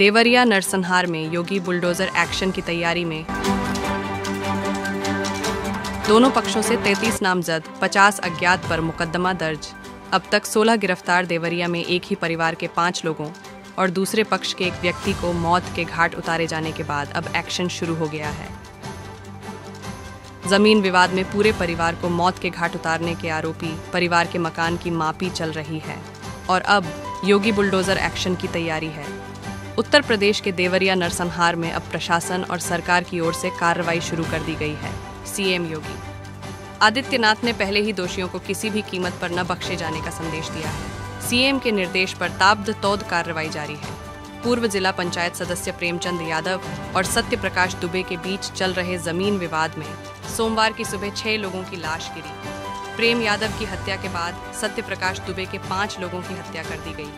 देवरिया नरसंहार में योगी bulldozer action की तैयारी में। दोनों पक्षों से 33 नामजद 50 अज्ञात पर मुकदमा दर्ज। अब तक 16 गिरफ़्तार देवरिया में एक ही परिवार के पाँच लोगों और दूसरे पक्ष के एक व्यक्ति को मौत के घाट उतारे जाने के बाद अब एक्शन शुरू हो गया है। ज़मीन विवाद में पूरे परिवार को मौत के घाट उतारने के आरोपी परिवार के मकान की मापी चल रही है और अब योगी बुलडोजर एक्शन की तैयारी है। उत्तर प्रदेश के देवरिया नरसंहार में अब प्रशासन और सरकार की ओर से कार्रवाई शुरू कर दी गई है। सीएम योगी। आदित्यनाथ ने पहले ही दोषियों को किसी भी कीमत पर न बख्शे जाने का संदेश दिया है। सीएम के निर्देश पर ताब्द तौद कार्रवाई जारी है। पूर्व जिला पंचायत सदस्य प्रेमचंद यादव और सत्य प्रकाश दुबे के बीच चल रहे ज़मीन विवाद में सोमवार की सुबह छह लोगों की लाश गिरी। प्रेम यादव की हत्या के बाद सत्य प्रकाश दुबे के पाँच लोगों की हत्या कर दी गई।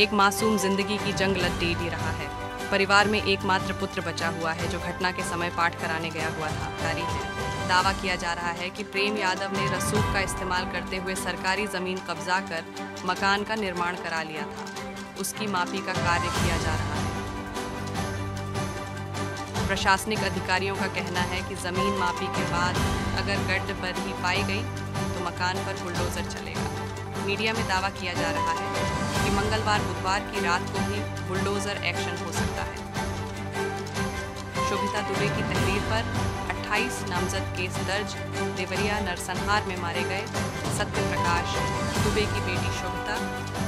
एक मासूम ज़िंदगी की जंग लद दे रहा है। परिवार में एकमात्र पुत्र बचा हुआ है, जो घटना के समय पाठ कराने गया हुआ था। जारी है। दावा किया जा रहा है कि प्रेम यादव ने रसूख का इस्तेमाल करते हुए सरकारी ज़मीन कब्जा कर मकान का निर्माण करा लिया था। उसकी माफ़ी का कार्य किया जा रहा है। प्रशासनिक अधिकारियों का कहना है कि ज़मीन माफ़ी के बाद अगर गड्ढ पर ही पाई गई तो मकान पर बुलडोजर चलेगा। मीडिया में दावा किया जा रहा है। कि मंगलवार बुधवार की रात को भी बुलडोजर एक्शन हो सकता है। शोभिता दुबे की तहरीर पर 28 नामजद केस दर्ज, देवरिया नरसंहार में मारे गए सत्य प्रकाश दुबे की बेटी शोभिता।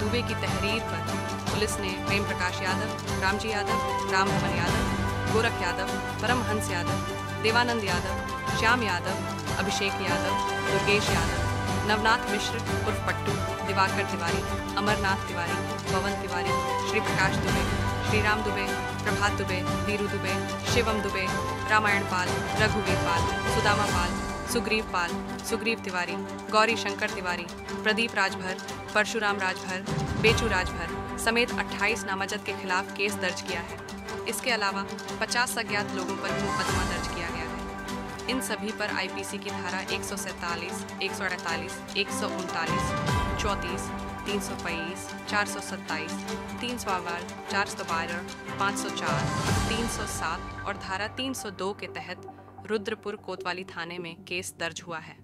दुबे की तहरीर पर पुलिस ने प्रेम प्रकाश यादव, रामजी यादव राम भवन यादव, गोरख यादव, परमहंस यादव, देवानंद यादव, श्याम यादव, अभिषेक यादव, दुर्गेश यादव, नवनाथ मिश्र, उर्फ़ पट्टू। दिवाकर तिवारी, अमरनाथ तिवारी, पवन तिवारी श्री प्रकाश दुबे श्री राम दुबे, प्रभात दुबे वीरू दुबे, शिवम दुबे, रामायण पाल, रघुवीर पाल, सुदामा पाल, सुग्रीव पाल, सुग्रीव तिवारी, गौरी शंकर तिवारी, प्रदीप राजभर, परशुराम राजभर, बेचू राजभर समेत 28 नामजद के खिलाफ केस दर्ज किया है। इसके अलावा 50 अज्ञात लोगों पर मुकदमा दर्ज किया गया है। इन सभी पर आईपीसी की धारा एक सौ सैंतालीस, एक सौ अड़तालीस, एक सौ उनतालीस चौंतीस, तीन सौ तेईस चार सौ सत्ताईस, तीन सौ आवार चार सौ बारह, पाँच सौ चार, तीन सौ सात और धारा तीन सौ दो के तहत रुद्रपुर कोतवाली थाने में केस दर्ज हुआ है।